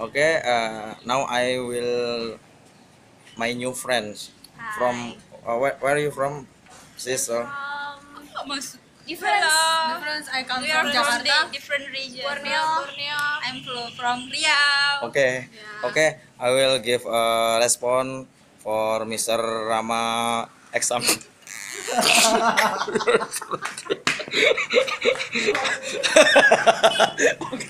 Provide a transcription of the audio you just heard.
Okay, uh, now I will my new friends from uh, where, where are you from, sister? Um, Mas, different. difference. I come We are from from Jakarta. the different region. Borneo. Borneo. I'm from Riau. Okay, okay, I will give a response for Mr. Rama exam.